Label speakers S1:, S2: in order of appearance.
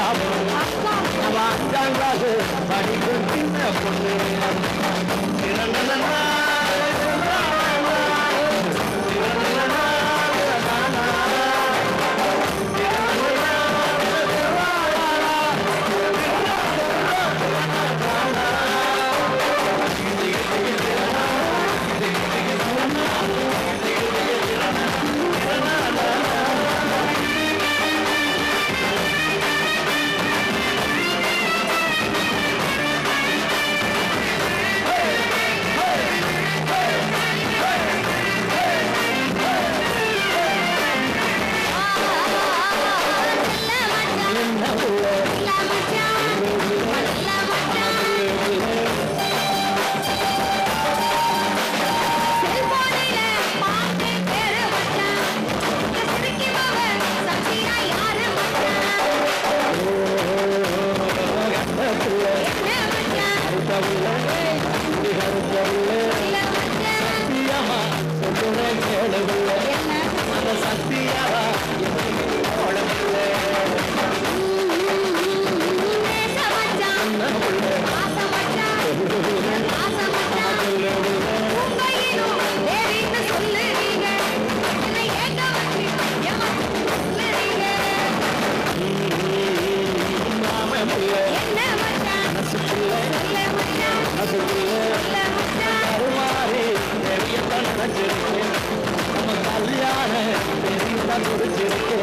S1: அப்பா
S2: படிக்கும் சின்ன பொண்ணு சத்தியமா? मुझसे